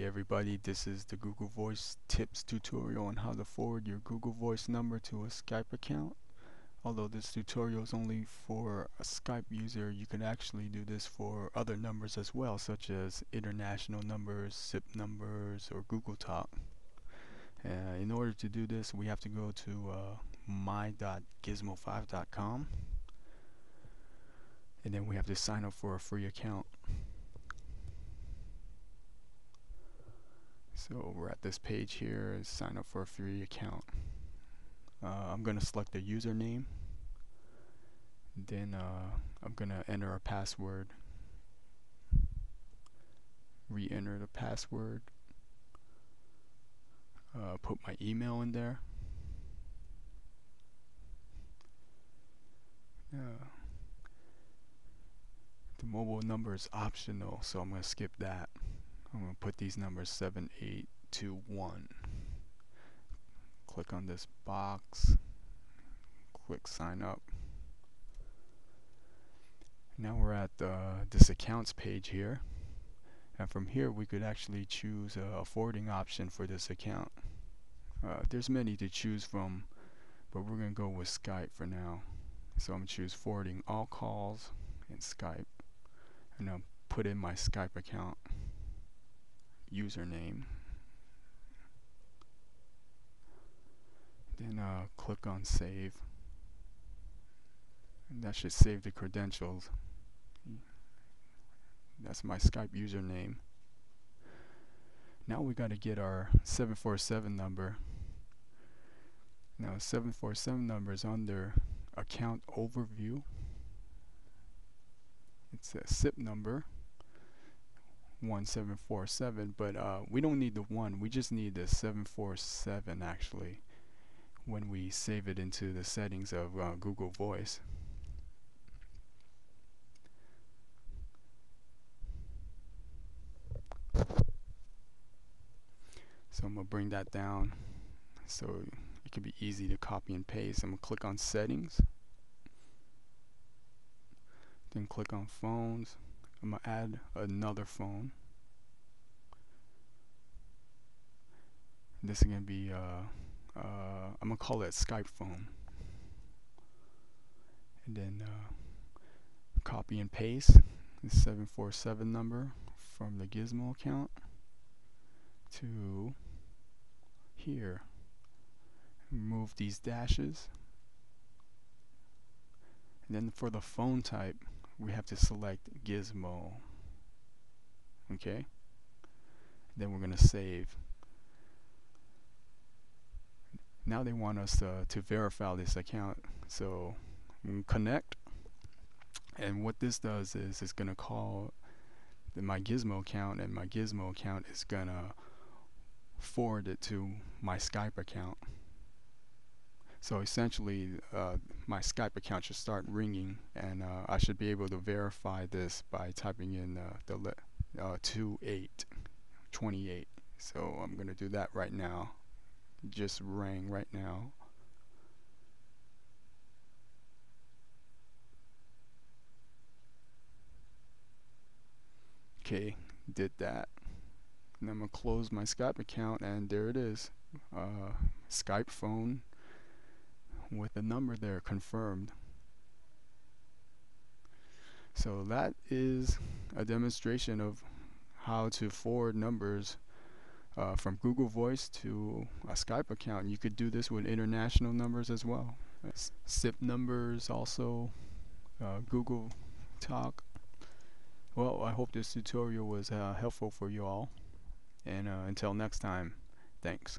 Hey everybody, this is the Google Voice tips tutorial on how to forward your Google Voice number to a Skype account. Although this tutorial is only for a Skype user, you can actually do this for other numbers as well, such as international numbers, SIP numbers, or Google Talk. Uh, in order to do this, we have to go to uh, my.gizmo5.com and then we have to sign up for a free account. So we're at this page here, sign up for a free account. Uh, I'm going to select a username. Then uh, I'm going to enter a password. Re-enter the password. Uh, put my email in there. The mobile number is optional, so I'm going to skip that. I'm going to put these numbers 7821. Click on this box. Click sign up. Now we're at uh, this accounts page here. And from here we could actually choose a, a forwarding option for this account. Uh, there's many to choose from, but we're going to go with Skype for now. So I'm going to choose forwarding all calls in Skype. And I'll put in my Skype account username. Then uh, click on save. And that should save the credentials. That's my Skype username. Now we got to get our 747 number. Now 747 number is under account overview. It's a SIP number. 1747 but uh, we don't need the 1 we just need the 747 actually when we save it into the settings of uh, Google Voice. So I'm gonna bring that down so it can be easy to copy and paste. I'm gonna click on settings then click on phones I'm going to add another phone. This is going to be, uh, uh, I'm going to call it Skype phone. And then uh, copy and paste the 747 number from the Gizmo account to here. Remove these dashes. And then for the phone type, we have to select gizmo okay? Then we're going to save. Now they want us uh, to verify this account so connect. And what this does is it's going to call the, my gizmo account and my gizmo account is going to forward it to my Skype account so essentially, uh, my Skype account should start ringing, and uh, I should be able to verify this by typing in uh, the uh, 2828. So I'm going to do that right now. Just rang right now. Okay, did that. And I'm going to close my Skype account, and there it is. Uh, Skype phone with the number there confirmed. So that is a demonstration of how to forward numbers uh, from Google Voice to a Skype account. You could do this with international numbers as well. SIP numbers also, uh, Google Talk. Well, I hope this tutorial was uh, helpful for you all. And uh, until next time, thanks.